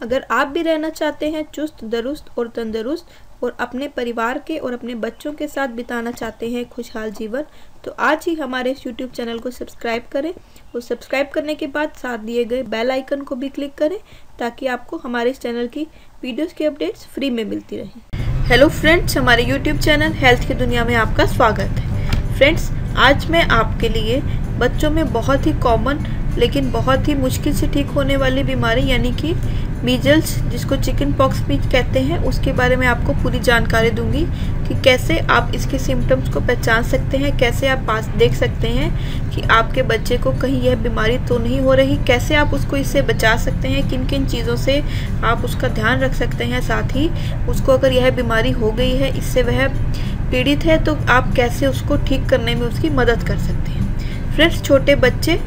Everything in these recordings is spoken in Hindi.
अगर आप भी रहना चाहते हैं चुस्त, दुरुस्त और तंदुरुस्त और अपने परिवार के और अपने बच्चों के साथ बिताना चाहते हैं खुशहाल जीवन तो आज ही हमारे इस यूट्यूब चैनल को सब्सक्राइब करें और सब्सक्राइब करने के बाद साथ दिए गए बेल आइकन को भी क्लिक करें ताकि आपको हमारे इस चैनल की वीडियोस की अपडेट्स फ्री में मिलती रहें। हेलो फ्रेंड्स हमारे यूट्यूब चैनल हेल्थ की दुनिया में आपका स्वागत है। फ्रेंड्स आज मैं आपके लिए बच्चों में बहुत ही कॉमन लेकिन बहुत ही मुश्किल से ठीक होने वाली बीमारी यानी कि मीजल्स जिसको चिकन पॉक्स भी कहते हैं, उसके बारे में आपको पूरी जानकारी दूँगी कि कैसे आप इसके सिम्टम्स को पहचान सकते हैं, कैसे आप पास देख सकते हैं कि आपके बच्चे को कहीं यह बीमारी तो नहीं हो रही, कैसे आप उसको इससे बचा सकते हैं किन किन चीज़ों से आप उसका ध्यान रख सकते हैं, साथ ही उसको अगर यह बीमारी हो गई है, इससे वह पीड़ित है तो आप कैसे उसको ठीक करने में उसकी मदद कर सकते हैं। फ्रेंड्स, छोटे बच्चे,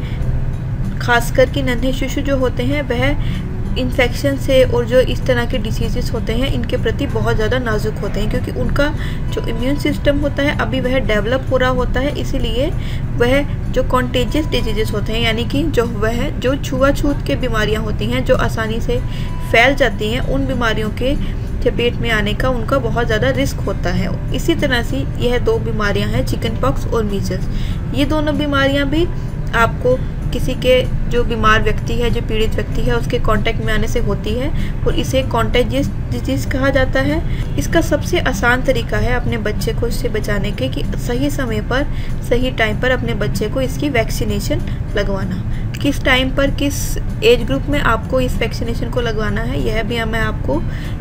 खासकर कि नन्हे शिशु जो होते हैं, वह इन्फेक्शन से और जो इस तरह के डिसीजेस होते हैं, इनके प्रति बहुत ज़्यादा नाजुक होते हैं क्योंकि उनका जो इम्यून सिस्टम होता है, अभी वह डेवलप हो रहा होता है, इसीलिए वह जो कॉन्टेजियस डिजीजेस होते हैं, यानी कि जो वह, जो छुआछूत के बीमारियाँ होती हैं, जो आसानी से फैल जाती हैं, उन बीमारियों के चपेट में आने का उनका बहुत ज़्यादा रिस्क होता है। इसी तरह से यह दो बीमारियाँ हैं चिकन पॉक्स और मीजल्स ये दोनों बीमारियाँ भी आपको किसी के जो बीमार व्यक्ति है, जो पीड़ित व्यक्ति है, उसके कांटेक्ट में आने से होती है। और इसे कॉन्टेजियस डिज़ीज़ कहा जाता है। इसका सबसे आसान तरीका है अपने बच्चे को इससे बचाने के कि सही समय पर, सही टाइम पर अपने बच्चे को इसकी वैक्सीनेशन लगवाना। किस टाइम पर किस एज ग्रुप में आपको इस वैक्सीनेशन को लगवाना है, यह भी मैं आपको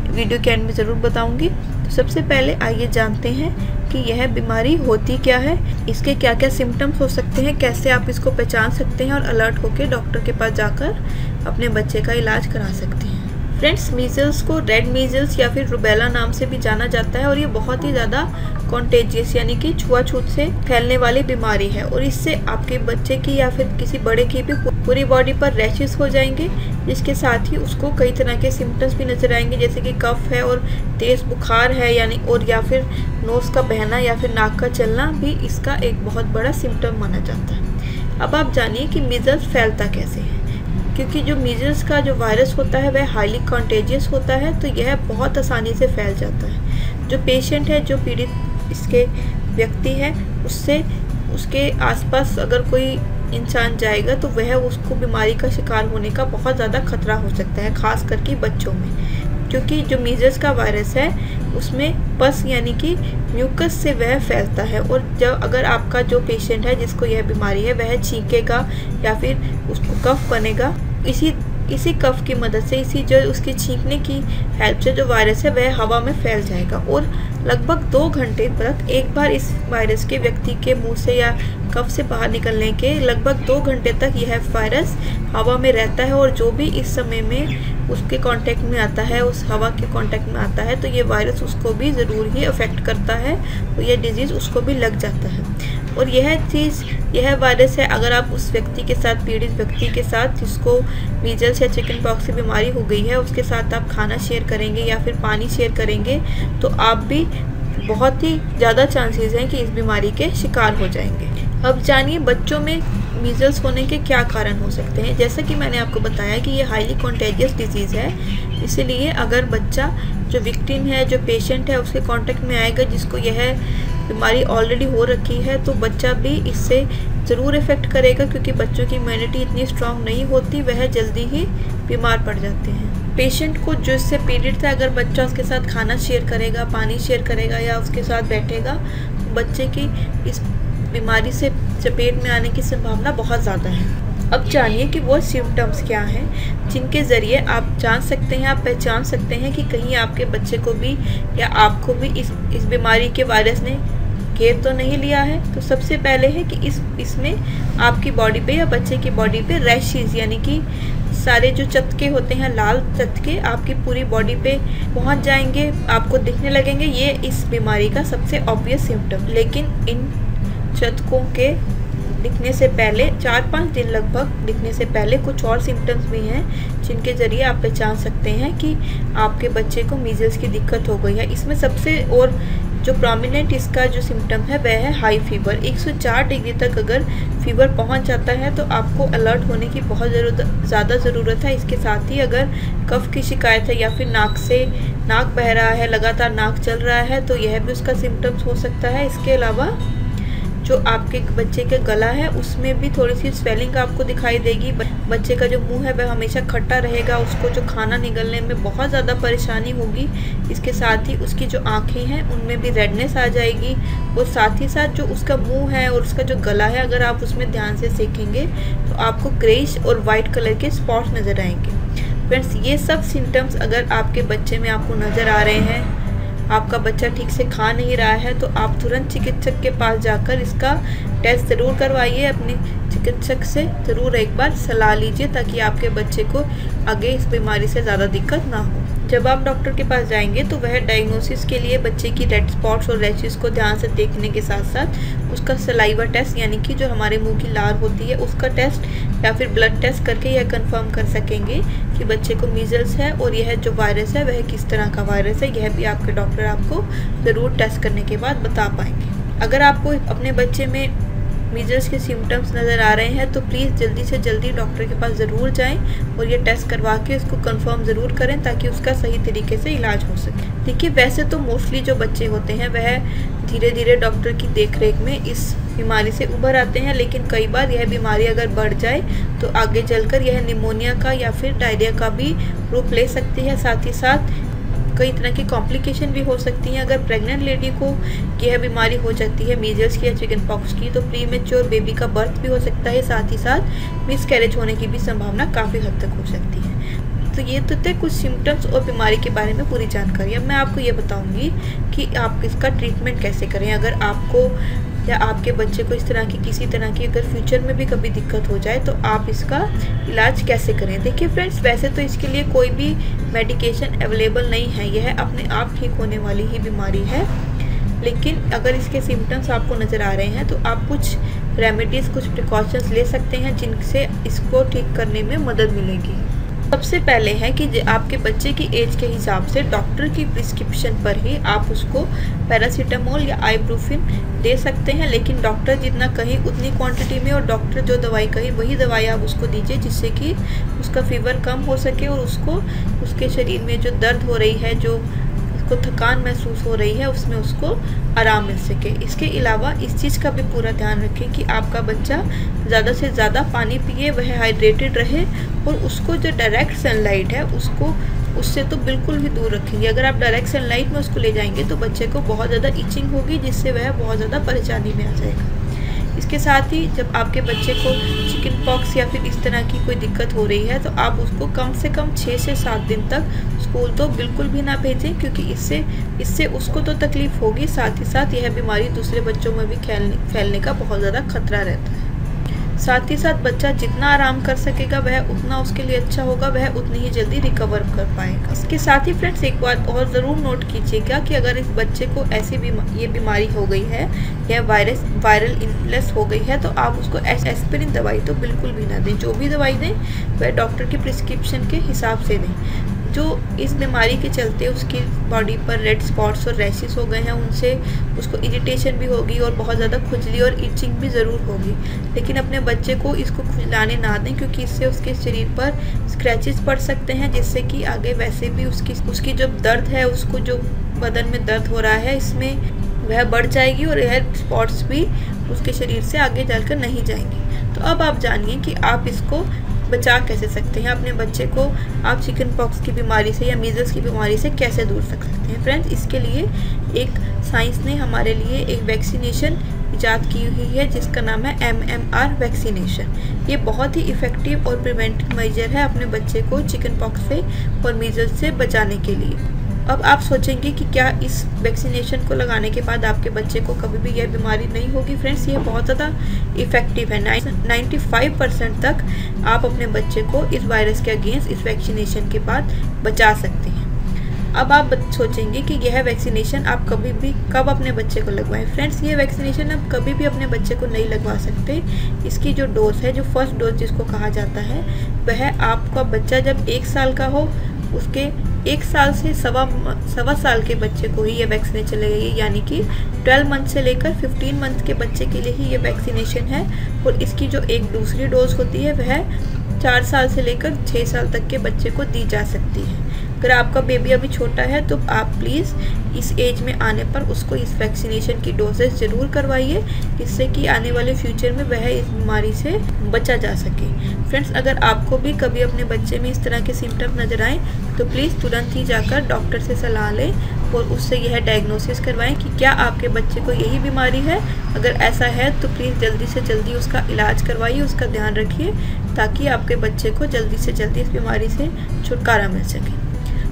वीडियो के एंड में ज़रूर बताऊँगी। तो सबसे पहले आइए जानते हैं कि यह बीमारी होती क्या है, इसके क्या क्या सिम्टम्स हो सकते हैं, कैसे आप इसको पहचान सकते हैं और अलर्ट होकर डॉक्टर के पास जाकर अपने बच्चे का इलाज करा सकते हैं। फ्रेंड्स मीजल्स को रेड मीजल्स या फिर रुबेला नाम से भी जाना जाता है और ये बहुत ही ज़्यादा कॉन्टेजियस यानी कि छुआछूत से फैलने वाली बीमारी है और इससे आपके बच्चे की या फिर किसी बड़े की भी पूरी बॉडी पर रैशेस हो जाएँगे, जिसके साथ ही उसको कई तरह के सिम्टम्स भी नज़र आएँगे, जैसे कि कफ है और तेज़ बुखार है यानी, और या फिर नोज़ का बहना या फिर नाक का चलना भी इसका एक बहुत बड़ा सिम्टम माना जाता है। अब आप जानिए कि मिजल्स फैलता कैसे है। क्योंकि जो मीजल्स का जो वायरस होता है, वह हाईली कॉन्टेजियस होता है तो यह बहुत आसानी से फैल जाता है। जो पेशेंट है, जो पीड़ित इसके व्यक्ति है, उससे, उसके आसपास अगर कोई इंसान जाएगा तो वह उसको बीमारी का शिकार होने का बहुत ज़्यादा खतरा हो सकता है, ख़ास करके बच्चों में। क्योंकि जो मीजल्स का वायरस है, उसमें पस यानी कि म्यूकस से वह फैलता है, और जब अगर आपका जो पेशेंट है, जिसको यह बीमारी है, वह छींकेगा या फिर उसको कफ बनेगा इसी इसी कफ की मदद से, इसी जो उसकी छींकने की हेल्प से जो वायरस है, वह हवा में फैल जाएगा। और लगभग दो घंटे तक एक बार इस वायरस के व्यक्ति के मुँह से या कफ से बाहर निकलने के लगभग दो घंटे तक यह वायरस हवा में रहता है और जो भी इस समय में उसके कांटेक्ट में आता है, उस हवा के कांटेक्ट में आता है तो ये वायरस उसको भी ज़रूर ही अफेक्ट करता है तो यह डिज़ीज़ उसको भी लग जाता है। और यह चीज़, यह वायरस है, अगर आप उस व्यक्ति के साथ, पीड़ित व्यक्ति के साथ, जिसको मीजल्स या चिकन पॉक्स की बीमारी हो गई है, उसके साथ आप खाना शेयर करेंगे या फिर पानी शेयर करेंगे तो आप भी बहुत ही ज़्यादा चांसेस हैं कि इस बीमारी के शिकार हो जाएँगे। अब जानिए बच्चों में मीजल्स होने के क्या कारण हो सकते हैं। जैसा कि मैंने आपको बताया कि ये हाईली कॉन्टेजियस डिज़ीज़ है, इसीलिए अगर बच्चा जो विक्टिम है, जो पेशेंट है, उसके कांटेक्ट में आएगा, जिसको यह बीमारी ऑलरेडी हो रखी है तो बच्चा भी इससे ज़रूर इफ़ेक्ट करेगा क्योंकि बच्चों की इम्यूनिटी इतनी स्ट्रांग नहीं होती, वह जल्दी ही बीमार पड़ जाते हैं। पेशेंट को जो इससे पीरियड था, अगर बच्चा उसके साथ खाना शेयर करेगा, पानी शेयर करेगा या उसके साथ बैठेगा तो बच्चे की इस बीमारी से चपेट में आने की संभावना बहुत ज़्यादा है। अब जानिए कि वो सिम्टम्स क्या हैं, जिनके ज़रिए आप जान सकते हैं, आप पहचान सकते हैं कि कहीं आपके बच्चे को भी या आपको भी इस इस बीमारी के वायरस ने घेर तो नहीं लिया है। तो सबसे पहले है कि इस, इसमें आपकी बॉडी पे या बच्चे की बॉडी पे रैशेज यानी कि सारे जो चतके होते हैं, लाल चतके, आपकी पूरी बॉडी पे पहुँच जाएँगे, आपको दिखने लगेंगे। ये इस बीमारी का सबसे ऑब्वियस सिम्टम लेकिन इन चतकों के दिखने से पहले, चार पाँच दिन लगभग दिखने से पहले कुछ और सिम्टम्स भी हैं, जिनके ज़रिए आप पहचान सकते हैं कि आपके बच्चे को मीजल्स की दिक्कत हो गई है। इसमें सबसे और जो प्रोमिनेंट इसका जो सिम्टम है, वह है हाई फीवर 104 डिग्री तक अगर फीवर पहुँच जाता है तो आपको अलर्ट होने की बहुत ज़रूरत, ज़्यादा ज़रूरत है। इसके साथ ही अगर कफ की शिकायत है या फिर नाक से नाक बह रहा है, लगातार नाक चल रहा है तो यह भी उसका सिम्टम्स हो सकता है। इसके अलावा जो आपके बच्चे के गला है, उसमें भी थोड़ी सी स्वेलिंग आपको दिखाई देगी। बच्चे का जो मुँह है, वह हमेशा खट्टा रहेगा। उसको जो खाना निगलने में बहुत ज़्यादा परेशानी होगी। इसके साथ ही उसकी जो आँखें हैं, उनमें भी रेडनेस आ जाएगी। और साथ ही साथ जो उसका मुँह है और उसका जो गला है, अगर आप उसमें ध्यान से सीखेंगे तो आपको ग्रेइश और वाइट कलर के स्पॉट्स नज़र आएँगे। फ्रेंड्स ये सब सिम्टम्स अगर आपके बच्चे में आपको नज़र आ रहे हैं आपका बच्चा ठीक से खा नहीं रहा है तो आप तुरंत चिकित्सक के पास जाकर इसका टेस्ट ज़रूर करवाइए, अपने चिकित्सक से ज़रूर एक बार सलाह लीजिए, ताकि आपके बच्चे को आगे इस बीमारी से ज़्यादा दिक्कत ना हो। जब आप डॉक्टर के पास जाएँगे तो वह डायग्नोसिस के लिए बच्चे की रेड स्पॉट्स और रैशेज़ को ध्यान से देखने के साथ साथ उसका सलाइवा टेस्ट यानी कि जो हमारे मुँह की लार होती है, उसका टेस्ट या फिर ब्लड टेस्ट करके यह कंफर्म कर सकेंगे कि बच्चे को मीजल्स है और यह जो वायरस है, वह किस तरह का वायरस है, यह भी आपके डॉक्टर आपको ज़रूर टेस्ट करने के बाद बता पाएँगे। अगर आपको अपने बच्चे में मीजल्स के सिम्टम्स नज़र आ रहे हैं तो प्लीज़ जल्दी से जल्दी डॉक्टर के पास ज़रूर जाएँ और ये टेस्ट करवा के उसको कंफर्म ज़रूर करें ताकि उसका सही तरीके से इलाज हो सके। देखिए, वैसे तो मोस्टली जो बच्चे होते हैं, वह धीरे धीरे डॉक्टर की देख में इस बीमारी से उभर आते हैं, लेकिन कई बार यह बीमारी अगर बढ़ जाए तो आगे चलकर यह निमोनिया का या फिर डायरिया का भी रूप ले सकती है। साथ ही साथ कई तरह की कॉम्प्लिकेशन भी हो सकती हैं। अगर प्रेग्नेंट लेडी को यह बीमारी हो जाती है मीजल्स की या चिकन पॉक्स की तो प्री मेच्योर बेबी का बर्थ भी हो सकता है। साथ ही साथ मिस कैरेज होने की भी संभावना काफ़ी हद तक हो सकती है। तो ये तो थे कुछ सिम्टम्स और बीमारी के बारे में पूरी जानकारी। अब मैं आपको ये बताऊँगी कि आप इसका ट्रीटमेंट कैसे करें। अगर आपको या आपके बच्चे को इस तरह की, किसी तरह की अगर फ्यूचर में भी कभी दिक्कत हो जाए तो आप इसका इलाज कैसे करें? देखिए फ्रेंड्स वैसे तो इसके लिए कोई भी मेडिकेशन अवेलेबल नहीं है। यह अपने आप ठीक होने वाली ही बीमारी है। लेकिन अगर इसके सिम्टम्स आपको नज़र आ रहे हैं तो आप कुछ रेमेडीज़ कुछ प्रिकॉशंस ले सकते हैं, जिनसे इसको ठीक करने में मदद मिलेगी। सबसे पहले है कि आपके बच्चे की एज के हिसाब से डॉक्टर की प्रिस्क्रिप्शन पर ही आप उसको पैरासीटामोल या आईब्रूफिन दे सकते हैं, लेकिन डॉक्टर जितना कहीं उतनी क्वांटिटी में और डॉक्टर जो दवाई कही, वही दवाई आप उसको दीजिए जिससे कि उसका फीवर कम हो सके और उसको, उसके शरीर में जो दर्द हो रही है, जो उसको थकान महसूस हो रही है, उसमें उसको आराम मिल सके। इसके अलावा इस चीज़ का भी पूरा ध्यान रखें कि आपका बच्चा ज़्यादा से ज़्यादा पानी पिए, वह हाइड्रेटेड रहे और उसको जो डायरेक्ट सनलाइट है, उसको, उससे तो बिल्कुल भी दूर रखेंगे। अगर आप डायरेक्ट सनलाइट में उसको ले जाएँगे तो बच्चे को बहुत ज़्यादा इचिंग होगी, जिससे वह बहुत ज़्यादा परेशानी में आ जाएगा। इसके साथ ही जब आपके बच्चे को चिकन पॉक्स या फिर इस तरह की कोई दिक्कत हो रही है तो आप उसको कम से कम छः से सात दिन तक स्कूल तो बिल्कुल भी ना भेजें, क्योंकि इससे इससे उसको तो तकलीफ़ होगी, साथ ही साथ यह बीमारी दूसरे बच्चों में भी फैलने का बहुत ज़्यादा खतरा रहता है। साथ ही साथ बच्चा जितना आराम कर सकेगा, वह उतना उसके लिए अच्छा होगा, वह उतनी ही जल्दी रिकवर कर पाएगा। इसके साथ ही फ्रेंड्स एक बात और ज़रूर नोट कीजिएगा कि अगर इस बच्चे को ऐसी भी ये बीमारी हो गई है या वायरस वायरल इनप्लस हो गई है तो आप उसको एस्पिरिन दवाई तो बिल्कुल भी ना दें। जो भी दवाई दें, वह डॉक्टर की प्रिस्क्रिप्शन के हिसाब से दें। जो इस बीमारी के चलते उसकी बॉडी पर रेड स्पॉट्स और रैशेस हो गए हैं, उनसे उसको इरिटेशन भी होगी और बहुत ज़्यादा खुजली और इचिंग भी ज़रूर होगी। लेकिन अपने बच्चे को इसको खुजलाने ना दें, क्योंकि इससे उसके शरीर पर स्क्रैचेस पड़ सकते हैं, जिससे कि आगे वैसे भी उसकी उसकी जो दर्द है, उसको जो बदन में दर्द हो रहा है, इसमें वह बढ़ जाएगी और यह स्पॉट्स भी उसके शरीर से आगे चलकर नहीं जाएँगी। तो अब आप जानिए कि आप इसको बचा कैसे सकते हैं? अपने बच्चे को आप चिकन पॉक्स की बीमारी से या मीजल्स की बीमारी से कैसे दूर रख सकते हैं? फ्रेंड्स इसके लिए एक साइंस ने हमारे लिए एक वैक्सीनेशन ईजाद की हुई है, जिसका नाम है एम एम आर वैक्सीनेशन ये बहुत ही इफ़ेक्टिव और प्रिवेंटिव मेजर है अपने बच्चे को चिकन पॉक्स से और मीजल्स से बचाने के लिए। अब आप सोचेंगे कि क्या इस वैक्सीनेशन को लगाने के बाद आपके बच्चे को कभी भी यह बीमारी नहीं होगी? फ्रेंड्स ये बहुत ज़्यादा इफ़ेक्टिव है। नाइन्टी फाइव परसेंट तक आप अपने बच्चे को इस वायरस के अगेंस्ट इस वैक्सीनेशन के बाद बचा सकते हैं। अब आप सोचेंगे कि यह वैक्सीनेशन आप कभी भी, कब अपने बच्चे को लगवाएँ? फ्रेंड्स ये वैक्सीनेशन आप कभी भी अपने बच्चे को नहीं लगवा सकते। इसकी जो डोज है, जो फ़र्स्ट डोज जिसको कहा जाता है, वह आपका बच्चा जब एक साल का हो, उसके एक साल से सवा सवा साल के बच्चे को ही ये वैक्सीनेशन लगेगी यानी कि 12 मंथ से लेकर 15 मंथ के बच्चे के लिए ही ये वैक्सीनेशन है। और इसकी जो एक दूसरी डोज होती है, वह चार साल से लेकर छः साल तक के बच्चे को दी जा सकती है। अगर आपका बेबी अभी छोटा है तो आप प्लीज़ इस एज में आने पर उसको इस वैक्सीनेशन की डोजेस ज़रूर करवाइए, जिससे कि आने वाले फ्यूचर में वह इस बीमारी से बचा जा सके। फ्रेंड्स अगर आपको भी कभी अपने बच्चे में इस तरह के सिम्टम नज़र आए तो प्लीज़ तुरंत ही जाकर डॉक्टर से सलाह लें और उससे यह डायग्नोसिस करवाएँ कि क्या आपके बच्चे को यही बीमारी है। अगर ऐसा है तो प्लीज़ जल्दी से जल्दी उसका इलाज करवाइए, उसका ध्यान रखिए, ताकि आपके बच्चे को जल्दी से जल्दी इस बीमारी से छुटकारा मिल सके।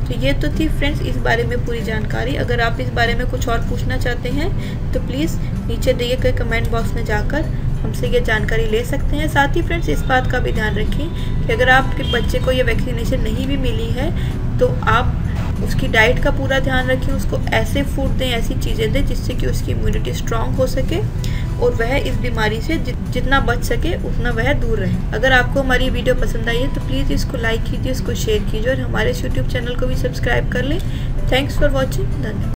तो ये तो थी फ्रेंड्स इस बारे में पूरी जानकारी। अगर आप इस बारे में कुछ और पूछना चाहते हैं तो प्लीज़ नीचे दिए गए कमेंट बॉक्स में जाकर हमसे ये जानकारी ले सकते हैं। साथ ही फ्रेंड्स इस बात का भी ध्यान रखें कि अगर आपके बच्चे को ये वैक्सीनेशन नहीं भी मिली है तो आप उसकी डाइट का पूरा ध्यान रखें, उसको ऐसे फ़ूड दें, ऐसी चीज़ें दें जिससे कि उसकी इम्यूनिटी स्ट्रांग हो सके और वह इस बीमारी से जितना बच सके, उतना वह दूर रहे। अगर आपको हमारी वीडियो पसंद आई है तो प्लीज़ इसको लाइक कीजिए, इसको शेयर कीजिए और हमारे यूट्यूब चैनल को भी सब्सक्राइब कर लें। थैंक्स फॉर वॉचिंग धन्यवाद।